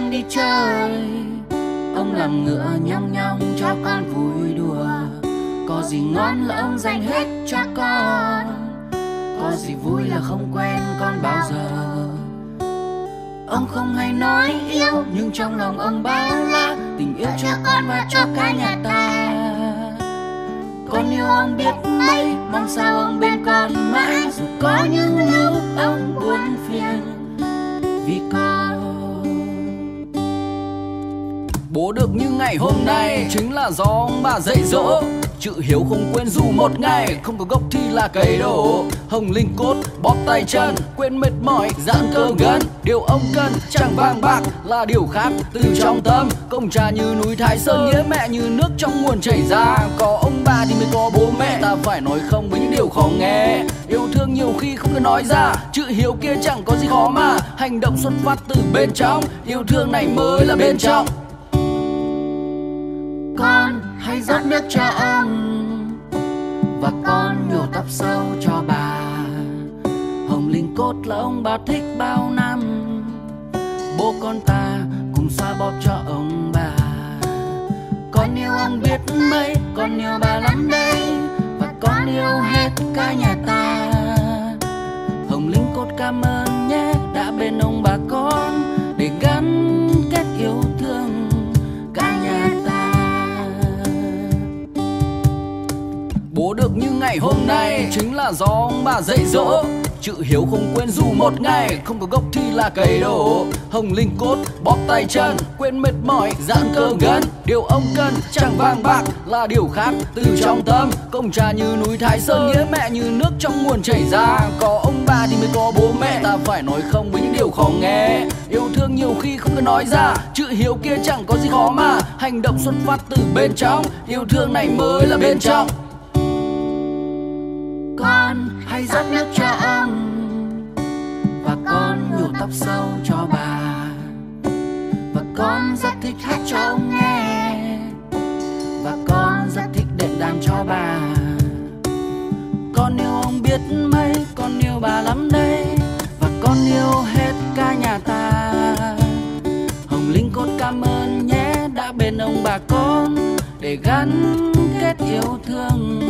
con đi chơi. Ông làm ngựa nhong nhong cho con vui đùa. Có gì ngon là ông dành hết cho con. Có gì vui là không quen con bao giờ. Ông không hay nói yêu, nhưng trong lòng ông bao la. Tình yêu cho con và cho cả nhà ta. Con yêu ông biết mấy, mong sao ông bên con. Bố được như ngày hôm nay. Chính là do ông bà dạy dỗ. Chữ hiếu không quên dù một ngày, Không có gốc thì là cây đổ. Hồng linh cốt, bóp tay chân, Quên mệt mỏi, giãn cơ gân. Điều ông cần, chẳng vàng bạc, là điều khác từ trong tâm. Công cha như núi Thái Sơn Nghĩa mẹ như nước trong nguồn chảy ra. Có ông bà thì mới có bố mẹ, Ta phải nói không với những điều khó nghe. Yêu thương nhiều khi không cần nói ra, Chữ hiếu kia chẳng có gì khó mà. Hành động xuất phát từ bên trong, Yêu thương này mới là bên trong hãy rót nước cho ông. Và con nhổ tóc sâu cho bà. Hồng linh cốt là ông bà thích bao năm. Bố con ta cùng xoa bóp cho ông bà. Con yêu ông biết mấy, con yêu bà lắm đây. Và con yêu hết cả nhà ta. Hồng linh cốt cảm ơn nhé, đã bên ông bà con. Bố được như ngày hôm nay. Chính là do ông bà dạy dỗ. Chữ hiếu không quên dù một ngày. Không có gốc thì là cày đổ. Hồng linh cốt, bóp tay chân. Quên mệt mỏi, giãn cơ gân. Điều ông cần, chẳng vàng bạc, là điều khác. Từ trong tâm, Công cha như núi Thái Sơn, Nghĩa mẹ như nước trong nguồn chảy ra. Có ông bà thì mới có bố mẹ. Ta phải nói không với những điều khó nghe. Yêu thương nhiều khi không cần nói ra. Chữ hiếu kia chẳng có gì khó mà. Hành động xuất phát từ bên trong. Yêu thương này mới là bên trong con hãy rót nước cho ông và con nhổ tóc sâu cho bà. Và con rất thích hát cho ông nghe. Và con rất thích đệm đàn cho bà. Con yêu ông biết mấy, con yêu bà lắm đây và con yêu hết cả nhà ta. Hồng linh cốt cảm ơn nhé, đã bên ông bà con để gắn kết yêu thương.